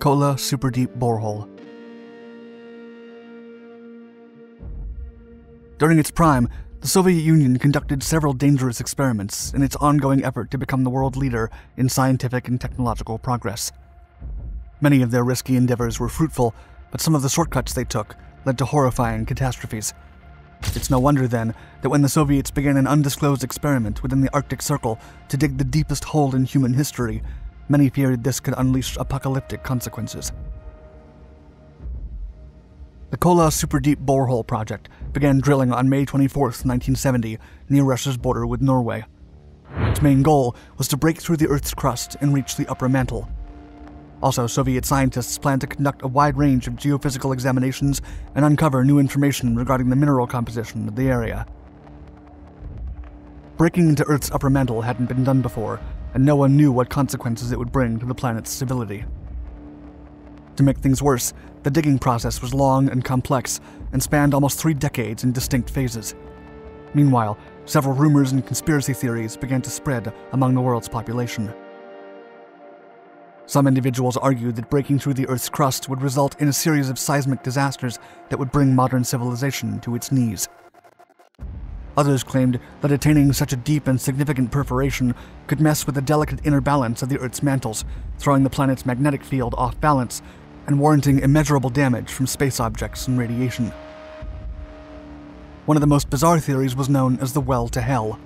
Kola Super Deep Borehole. During its prime, the Soviet Union conducted several dangerous experiments in its ongoing effort to become the world leader in scientific and technological progress. Many of their risky endeavors were fruitful, but some of the shortcuts they took led to horrifying catastrophes. It's no wonder, then, that when the Soviets began an undisclosed experiment within the Arctic Circle to dig the deepest hole in human history, many feared this could unleash apocalyptic consequences. The Kola Super Deep Borehole Project began drilling on May 24, 1970, near Russia's border with Norway. Its main goal was to break through the Earth's crust and reach the upper mantle. Also, Soviet scientists plan to conduct a wide range of geophysical examinations and uncover new information regarding the mineral composition of the area. Breaking into Earth's upper mantle hadn't been done before, and no one knew what consequences it would bring to the planet's stability. To make things worse, the digging process was long and complex and spanned almost three decades in distinct phases. Meanwhile, several rumors and conspiracy theories began to spread among the world's population. Some individuals argued that breaking through the Earth's crust would result in a series of seismic disasters that would bring modern civilization to its knees. Others claimed that attaining such a deep and significant perforation could mess with the delicate inner balance of the Earth's mantles, throwing the planet's magnetic field off balance and warranting immeasurable damage from space objects and radiation. One of the most bizarre theories was known as the Well to Hell.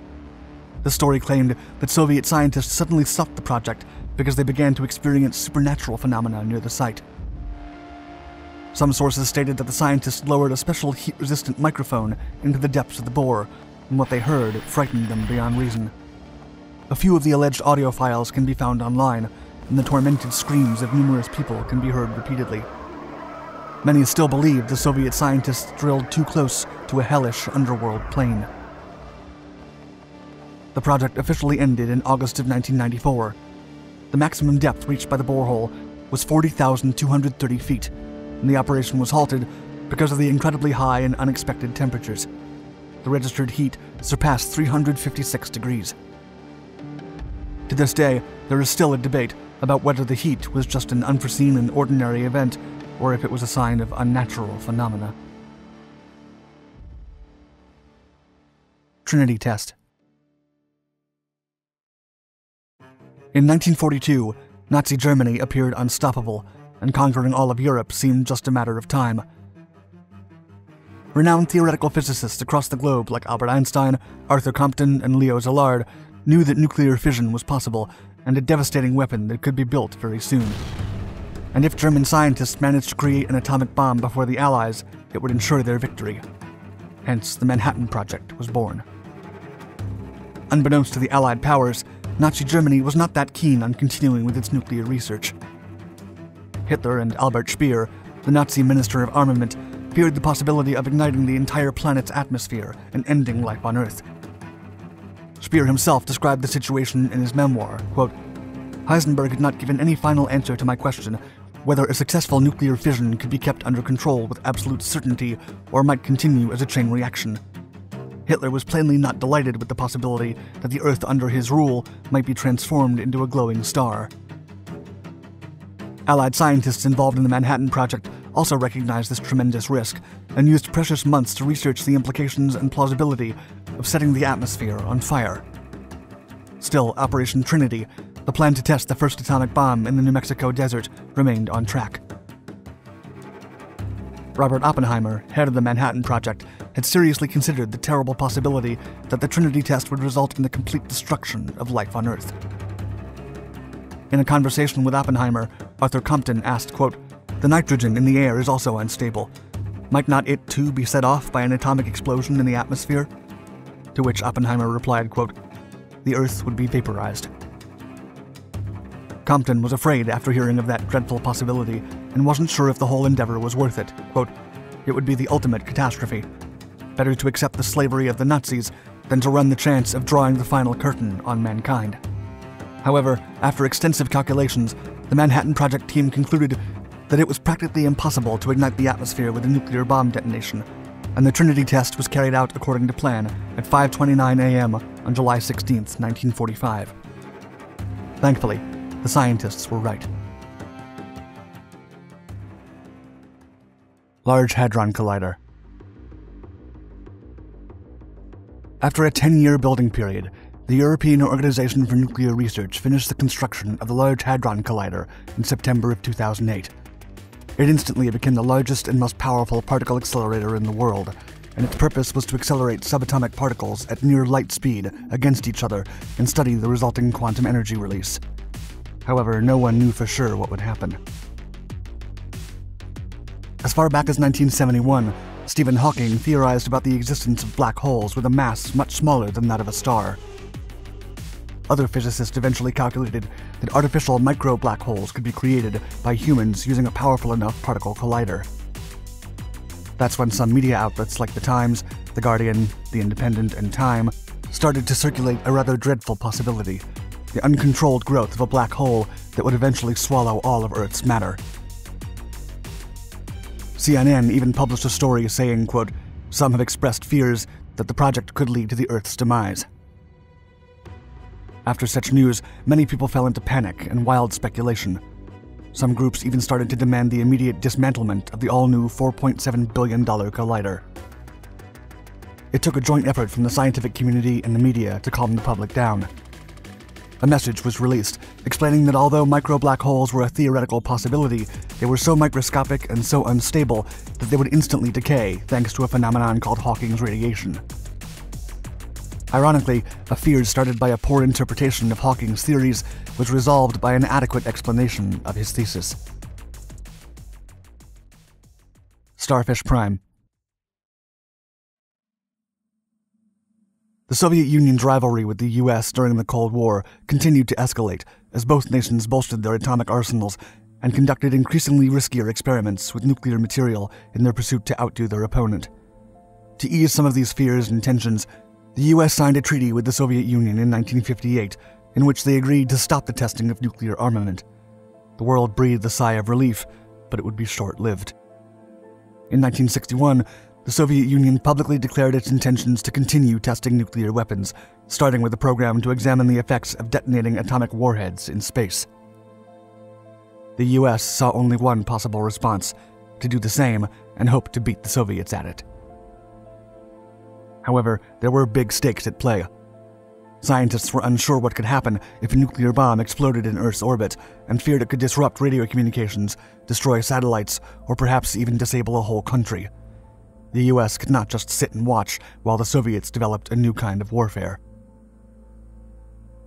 The story claimed that Soviet scientists suddenly stopped the project because they began to experience supernatural phenomena near the site. Some sources stated that the scientists lowered a special heat resistant microphone into the depths of the bore, and what they heard frightened them beyond reason. A few of the alleged audio files can be found online, and the tormented screams of numerous people can be heard repeatedly. Many still believe the Soviet scientists drilled too close to a hellish underworld plane. The project officially ended in August of 1994, the maximum depth reached by the borehole was 40,230 feet, and the operation was halted because of the incredibly high and unexpected temperatures. The registered heat surpassed 356 degrees. To this day, there is still a debate about whether the heat was just an unforeseen and ordinary event or if it was a sign of unnatural phenomena. Trinity Test In 1942, Nazi Germany appeared unstoppable, and conquering all of Europe seemed just a matter of time. Renowned theoretical physicists across the globe like Albert Einstein, Arthur Compton, and Leo Szilard knew that nuclear fission was possible and a devastating weapon that could be built very soon. And if German scientists managed to create an atomic bomb before the Allies, it would ensure their victory. Hence, the Manhattan Project was born. Unbeknownst to the Allied powers, Nazi Germany was not that keen on continuing with its nuclear research. Hitler and Albert Speer, the Nazi Minister of Armament, feared the possibility of igniting the entire planet's atmosphere and ending life on Earth. Speer himself described the situation in his memoir, quote, Heisenberg had not given any final answer to my question whether a successful nuclear fission could be kept under control with absolute certainty or might continue as a chain reaction. Hitler was plainly not delighted with the possibility that the Earth under his rule might be transformed into a glowing star. Allied scientists involved in the Manhattan Project also recognized this tremendous risk and used precious months to research the implications and plausibility of setting the atmosphere on fire. Still, Operation Trinity, the plan to test the first atomic bomb in the New Mexico desert, remained on track. Robert Oppenheimer, head of the Manhattan Project, had seriously considered the terrible possibility that the Trinity test would result in the complete destruction of life on Earth. In a conversation with Oppenheimer, Arthur Compton asked, quote, The nitrogen in the air is also unstable. Might not it too be set off by an atomic explosion in the atmosphere? To which Oppenheimer replied, quote, The Earth would be vaporized. Compton was afraid after hearing of that dreadful possibility and wasn't sure if the whole endeavor was worth it. Quote, It would be the ultimate catastrophe. Better to accept the slavery of the Nazis than to run the chance of drawing the final curtain on mankind. However, after extensive calculations, the Manhattan Project team concluded that it was practically impossible to ignite the atmosphere with a nuclear bomb detonation, and the Trinity test was carried out according to plan at 5:29 a.m. on July 16, 1945. Thankfully, the scientists were right. Large Hadron Collider After a 10 year building period, the European Organization for Nuclear Research finished the construction of the Large Hadron Collider in September of 2008. It instantly became the largest and most powerful particle accelerator in the world, and its purpose was to accelerate subatomic particles at near light speed against each other and study the resulting quantum energy release. However, no one knew for sure what would happen. As far back as 1971, Stephen Hawking theorized about the existence of black holes with a mass much smaller than that of a star. Other physicists eventually calculated that artificial micro black holes could be created by humans using a powerful enough particle collider. That's when some media outlets like The Times, The Guardian, The Independent, and Time started to circulate a rather dreadful possibility the uncontrolled growth of a black hole that would eventually swallow all of Earth's matter. CNN even published a story saying, quote, Some have expressed fears that the project could lead to the Earth's demise. After such news, many people fell into panic and wild speculation. Some groups even started to demand the immediate dismantlement of the all new $4.7 billion collider. It took a joint effort from the scientific community and the media to calm the public down. A message was released explaining that although micro black holes were a theoretical possibility, they were so microscopic and so unstable that they would instantly decay thanks to a phenomenon called Hawking's radiation. Ironically, a fear started by a poor interpretation of Hawking's theories was resolved by an adequate explanation of his thesis. Starfish Prime The Soviet Union's rivalry with the US during the Cold War continued to escalate as both nations bolstered their atomic arsenals and conducted increasingly riskier experiments with nuclear material in their pursuit to outdo their opponent. To ease some of these fears and tensions, the US signed a treaty with the Soviet Union in 1958 in which they agreed to stop the testing of nuclear armament. The world breathed a sigh of relief, but it would be short lived. In 1961, the Soviet Union publicly declared its intentions to continue testing nuclear weapons, starting with a program to examine the effects of detonating atomic warheads in space. The US saw only one possible response to do the same and hope to beat the Soviets at it. However, there were big stakes at play. Scientists were unsure what could happen if a nuclear bomb exploded in Earth's orbit and feared it could disrupt radio communications, destroy satellites, or perhaps even disable a whole country. The US could not just sit and watch while the Soviets developed a new kind of warfare.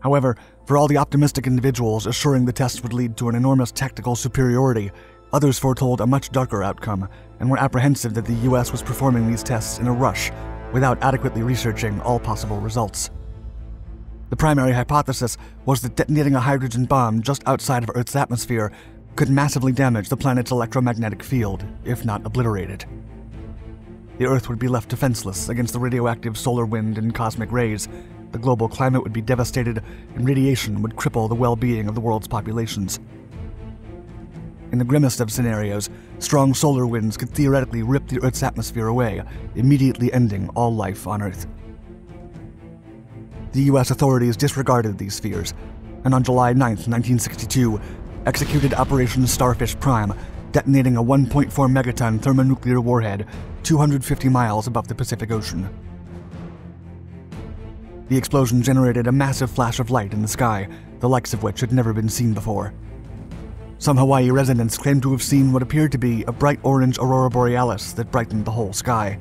However, for all the optimistic individuals assuring the test would lead to an enormous tactical superiority, others foretold a much darker outcome and were apprehensive that the US was performing these tests in a rush without adequately researching all possible results. The primary hypothesis was that detonating a hydrogen bomb just outside of Earth's atmosphere could massively damage the planet's electromagnetic field, if not obliterate it. The Earth would be left defenseless against the radioactive solar wind and cosmic rays, the global climate would be devastated, and radiation would cripple the well being of the world's populations. In the grimmest of scenarios, strong solar winds could theoretically rip the Earth's atmosphere away, immediately ending all life on Earth. The US authorities disregarded these fears, and on July 9, 1962, executed Operation Starfish Prime, detonating a 1.4 megaton thermonuclear warhead 250 miles above the Pacific Ocean. The explosion generated a massive flash of light in the sky, the likes of which had never been seen before. Some Hawaii residents claimed to have seen what appeared to be a bright orange aurora borealis that brightened the whole sky.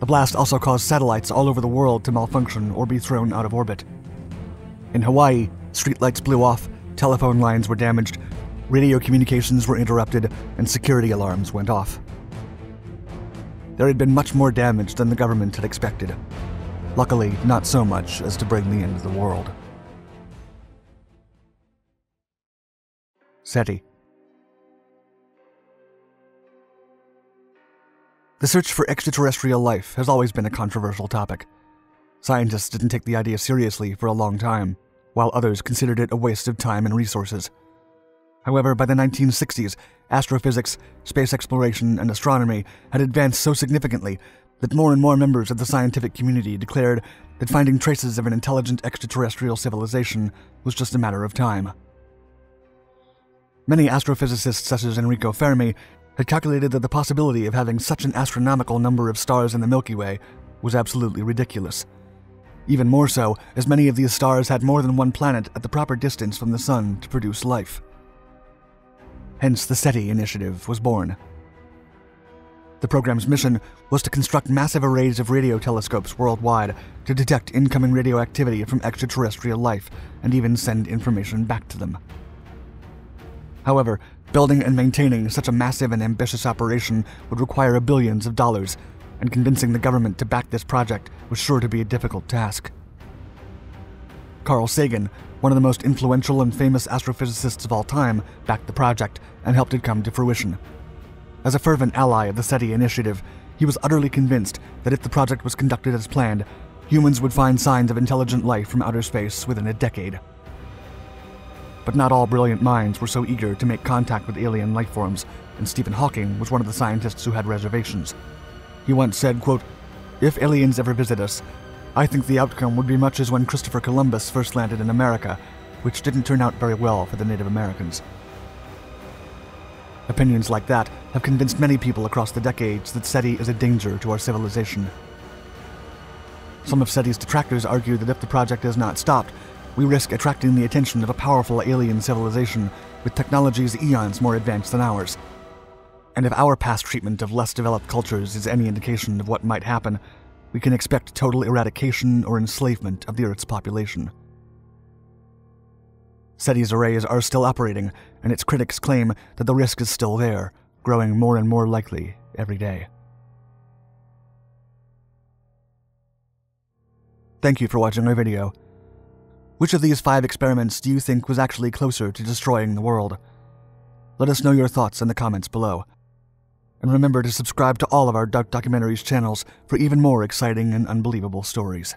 The blast also caused satellites all over the world to malfunction or be thrown out of orbit. In Hawaii, streetlights blew off, telephone lines were damaged, radio communications were interrupted, and security alarms went off. There had been much more damage than the government had expected. Luckily, not so much as to bring the end of the world. SETI. The search for extraterrestrial life has always been a controversial topic. Scientists didn't take the idea seriously for a long time, while others considered it a waste of time and resources. However, by the 1960s, astrophysics, space exploration, and astronomy had advanced so significantly that more and more members of the scientific community declared that finding traces of an intelligent extraterrestrial civilization was just a matter of time. Many astrophysicists, such as Enrico Fermi, had calculated that the possibility of having such an astronomical number of stars in the Milky Way was absolutely ridiculous. Even more so, as many of these stars had more than one planet at the proper distance from the Sun to produce life. Hence, the SETI initiative was born. The program's mission was to construct massive arrays of radio telescopes worldwide to detect incoming radioactivity from extraterrestrial life and even send information back to them. However, building and maintaining such a massive and ambitious operation would require billions of dollars, and convincing the government to back this project was sure to be a difficult task. Carl Sagan, one of the most influential and famous astrophysicists of all time, backed the project and helped it come to fruition. As a fervent ally of the SETI initiative, he was utterly convinced that if the project was conducted as planned, humans would find signs of intelligent life from outer space within a decade. But not all brilliant minds were so eager to make contact with alien life forms, and Stephen Hawking was one of the scientists who had reservations. He once said, quote, If aliens ever visit us, I think the outcome would be much as when Christopher Columbus first landed in America, which didn't turn out very well for the Native Americans. Opinions like that have convinced many people across the decades that SETI is a danger to our civilization. Some of SETI's detractors argue that if the project is not stopped, we risk attracting the attention of a powerful alien civilization with technologies eons more advanced than ours. And if our past treatment of less developed cultures is any indication of what might happen, we can expect total eradication or enslavement of the Earth's population. SETI's arrays are still operating, and its critics claim that the risk is still there, growing more and more likely every day. Thank you for watching our video. Which of these five experiments do you think was actually closer to destroying the world? Let us know your thoughts in the comments below. And remember to subscribe to all of our Dark Documentaries channels for even more exciting and unbelievable stories.